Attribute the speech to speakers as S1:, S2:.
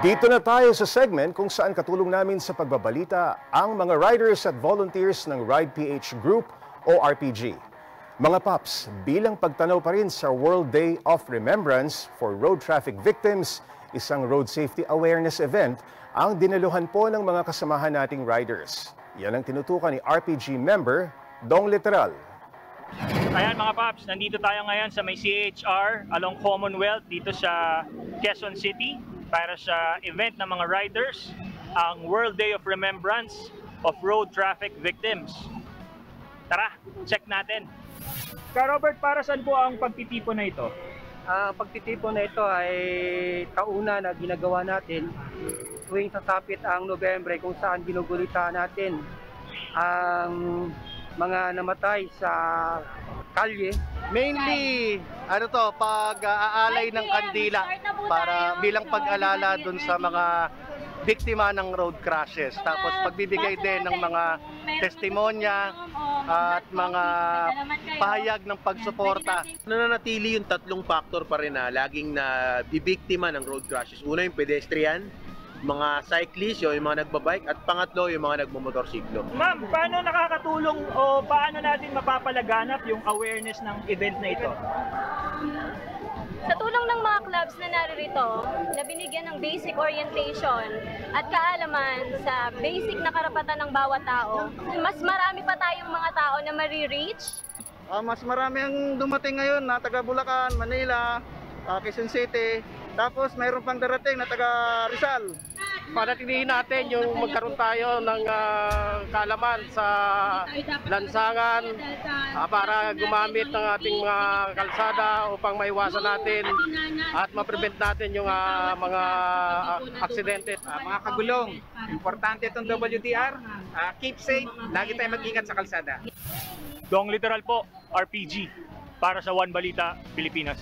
S1: Dito na tayo sa segment kung saan katulong namin sa pagbabalita ang mga riders at volunteers ng Ride PH Group o RPG. Mga paps, bilang pagtanaw pa rin sa World Day of Remembrance for Road Traffic Victims, isang road safety awareness event ang dinaluhan po ng mga kasamahan nating riders. Yan ang tinutukan ni RPG member Dong Literal.
S2: Ayan mga paps, nandito tayo ngayon sa may CHR along Commonwealth dito sa Quezon City para sa event ng mga riders, ang World Day of Remembrance of Road Traffic Victims. Tara, check natin. Ka Robert, para saan po ang pagtitipon na ito?
S3: Ang pagtitipon na ito ay kauna na ginagawa natin tuwing sasapit ang Nobyembre kung saan ginugulita natin ang mga namatay sa kalye.
S4: Mainly, ano to, pag-aalay ng kandila para bilang pag-alala dun sa mga biktima ng road crashes. Tapos pagbibigay din ng mga testimonya at mga pahayag ng pagsuporta.
S5: nananatili yung tatlong factor pa rin na laging na bibiktima ng road crashes. Una yung pedestrian, mga cyclist, yung mga nagbabike, at pangatlo yung mga nagmumotorsiklo.
S2: Ma'am, paano nakakatulong o paano natin mapapalaganap yung awareness ng event na ito?
S6: Sa tulong ng mga clubs na naririto, na binigyan ng basic orientation at kaalaman sa basic na karapatan ng bawat tao, mas marami pa tayong mga tao na marireach
S4: Ah, mas marami ang dumating ngayon na taga Bulacan, Manila, ah, Quezon City. Tapos mayroon pang darating na taga Rizal.
S3: Panatilihin natin yung magkaroon tayo ng ah, kaalaman sa lansangan ah, para gumamit ng ating mga kalsada upang maiwasan natin at ma-prevent natin yung ah, mga ah, aksidente.
S7: Ah, mga kagulong, importante itong WTR. Ah, keep safe, lagi tayo mag-ingat sa kalsada.
S2: Dong literal po, RPG, para sa One Balita, Pilipinas.